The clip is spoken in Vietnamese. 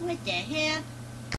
nó trẻ hell?